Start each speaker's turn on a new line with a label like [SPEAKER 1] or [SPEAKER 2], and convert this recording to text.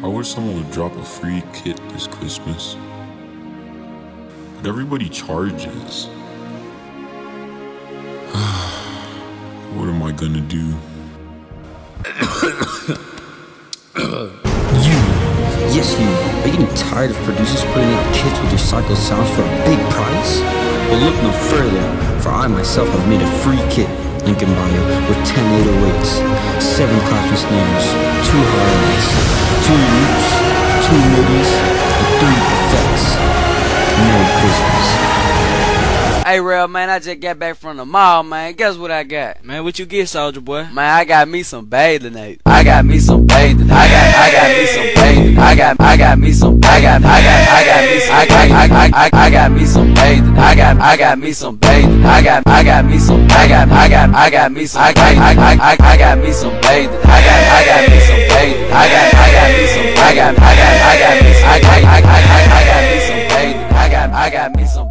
[SPEAKER 1] I wish someone would drop a free kit this Christmas. But everybody charges. what am I gonna do?
[SPEAKER 2] You, yes you, are you getting tired of producers putting out kits with recycled sounds for a big price? Well look no further, for I myself have made a free kit, link in bio, with 10 808s, 7 claps and 2 hi-hats, 2 loops, 2 midis, and 3 effects. Merry Christmas.
[SPEAKER 3] Hey, real man, I just got back from the mall, man. Guess what I got?
[SPEAKER 4] Man, what you get, Soulja Boy?
[SPEAKER 3] Man, I got me some bathing ape. I got me some bathing. I got, I got me some bathing. I got, I got me some. I got, I got, I got me some. I, I, I, I, I got me some bathing. I got, I got me some bathing. I got, I got me some. I got, I got, I got me some. I, I, I, I, I got me some bathing. I got, I got me some bathing. I got, I got me some. I got, I got, I got me some. I, I, I, I, I got me some bathing. I got, I got me some.